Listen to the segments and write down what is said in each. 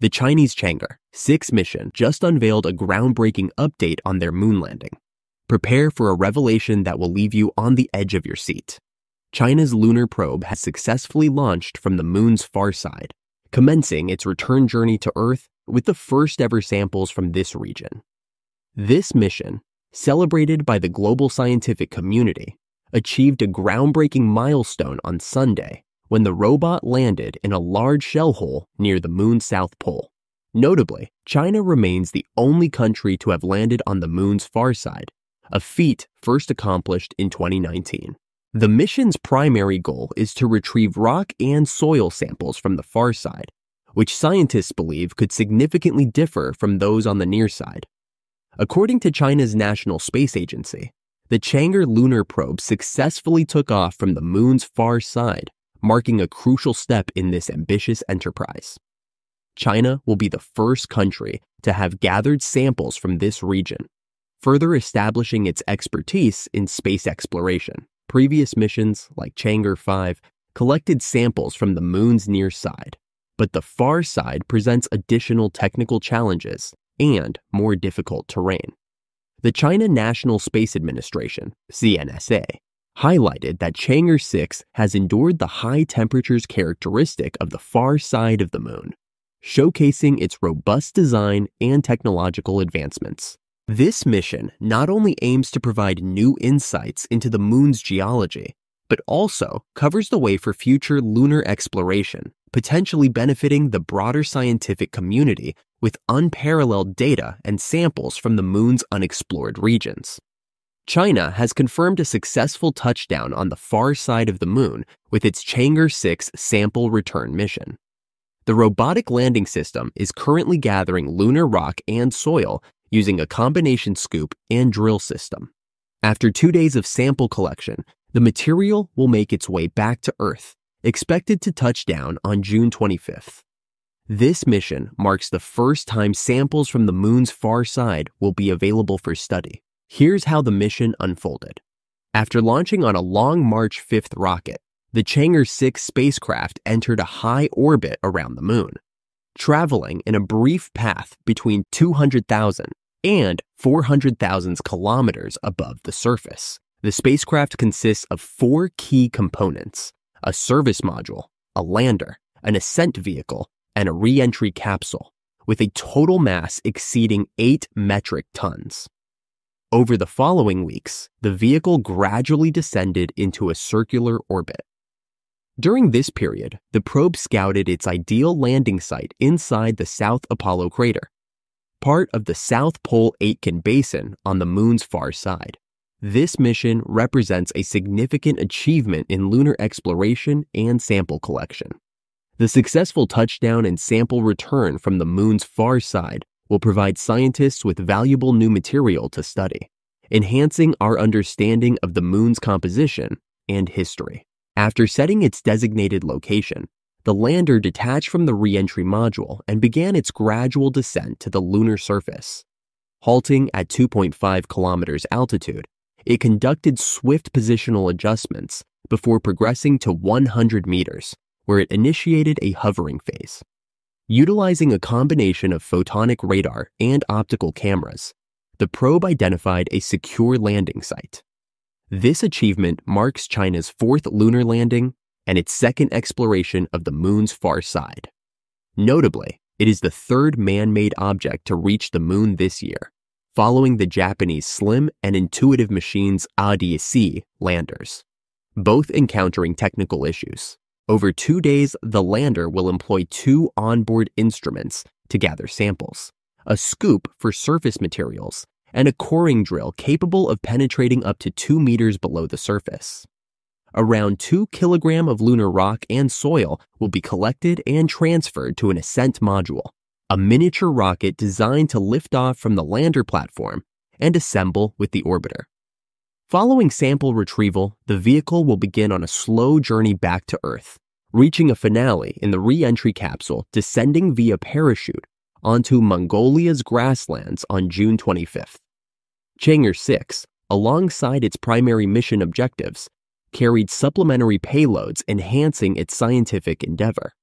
The Chinese Chang'e 6 mission just unveiled a groundbreaking update on their moon landing. Prepare for a revelation that will leave you on the edge of your seat. China's lunar probe has successfully launched from the moon's far side, commencing its return journey to Earth with the first ever samples from this region. This mission, celebrated by the global scientific community, achieved a groundbreaking milestone on Sunday when the robot landed in a large shell hole near the moon's south pole. Notably, China remains the only country to have landed on the moon's far side, a feat first accomplished in 2019. The mission's primary goal is to retrieve rock and soil samples from the far side, which scientists believe could significantly differ from those on the near side. According to China's National Space Agency, the Chang'e lunar probe successfully took off from the moon's far side marking a crucial step in this ambitious enterprise. China will be the first country to have gathered samples from this region, further establishing its expertise in space exploration. Previous missions, like Chang'e 5, collected samples from the moon's near side, but the far side presents additional technical challenges and more difficult terrain. The China National Space Administration, CNSA, highlighted that Chang'e 6 has endured the high temperatures characteristic of the far side of the moon, showcasing its robust design and technological advancements. This mission not only aims to provide new insights into the moon's geology, but also covers the way for future lunar exploration, potentially benefiting the broader scientific community with unparalleled data and samples from the moon's unexplored regions. China has confirmed a successful touchdown on the far side of the moon with its Chang'e 6 sample return mission. The robotic landing system is currently gathering lunar rock and soil using a combination scoop and drill system. After two days of sample collection, the material will make its way back to Earth, expected to touch down on June 25th. This mission marks the first time samples from the moon's far side will be available for study. Here's how the mission unfolded. After launching on a Long March 5th rocket, the Chang'e 6 spacecraft entered a high orbit around the moon, traveling in a brief path between 200,000 and 400,000 kilometers above the surface. The spacecraft consists of four key components a service module, a lander, an ascent vehicle, and a re entry capsule, with a total mass exceeding 8 metric tons. Over the following weeks, the vehicle gradually descended into a circular orbit. During this period, the probe scouted its ideal landing site inside the South Apollo crater, part of the South Pole Aitken Basin on the moon's far side. This mission represents a significant achievement in lunar exploration and sample collection. The successful touchdown and sample return from the moon's far side will provide scientists with valuable new material to study, enhancing our understanding of the moon's composition and history. After setting its designated location, the lander detached from the reentry module and began its gradual descent to the lunar surface. Halting at 2.5 kilometers altitude, it conducted swift positional adjustments before progressing to 100 meters, where it initiated a hovering phase. Utilizing a combination of photonic radar and optical cameras, the probe identified a secure landing site. This achievement marks China's fourth lunar landing and its second exploration of the moon's far side. Notably, it is the third man made object to reach the moon this year, following the Japanese Slim and Intuitive Machines ADIC landers, both encountering technical issues. Over two days, the lander will employ two onboard instruments to gather samples a scoop for surface materials, and a coring drill capable of penetrating up to two meters below the surface. Around two kilogram of lunar rock and soil will be collected and transferred to an ascent module, a miniature rocket designed to lift off from the lander platform and assemble with the orbiter. Following sample retrieval, the vehicle will begin on a slow journey back to Earth, reaching a finale in the re entry capsule descending via parachute onto Mongolia's grasslands on June 25th. Chang'e 6, alongside its primary mission objectives, carried supplementary payloads enhancing its scientific endeavor.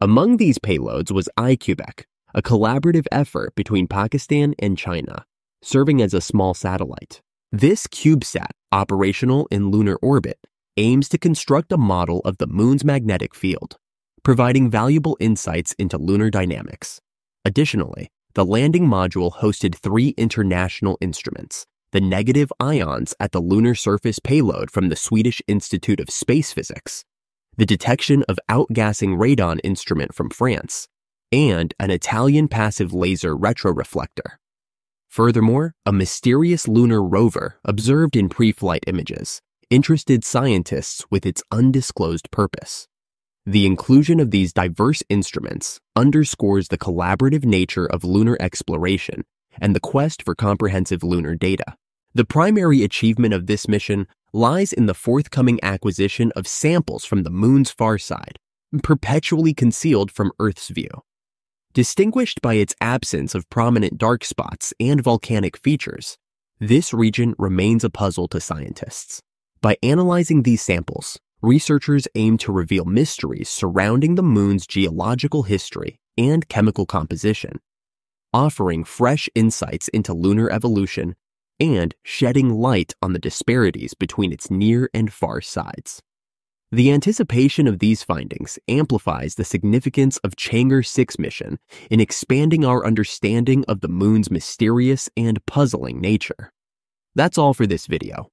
Among these payloads was ICUBE-Q, a collaborative effort between Pakistan and China, serving as a small satellite. This CubeSat, operational in lunar orbit, aims to construct a model of the moon's magnetic field, providing valuable insights into lunar dynamics. Additionally, the landing module hosted three international instruments the negative ions at the lunar surface payload from the Swedish Institute of Space Physics, the detection of outgassing radon instrument from France, and an Italian passive laser retroreflector. Furthermore, a mysterious lunar rover observed in pre flight images interested scientists with its undisclosed purpose. The inclusion of these diverse instruments underscores the collaborative nature of lunar exploration and the quest for comprehensive lunar data. The primary achievement of this mission lies in the forthcoming acquisition of samples from the moon's far side, perpetually concealed from Earth's view. Distinguished by its absence of prominent dark spots and volcanic features, this region remains a puzzle to scientists. By analyzing these samples, researchers aim to reveal mysteries surrounding the moon's geological history and chemical composition, offering fresh insights into lunar evolution and shedding light on the disparities between its near and far sides. The anticipation of these findings amplifies the significance of Chang'e 6 mission in expanding our understanding of the moon's mysterious and puzzling nature. That's all for this video.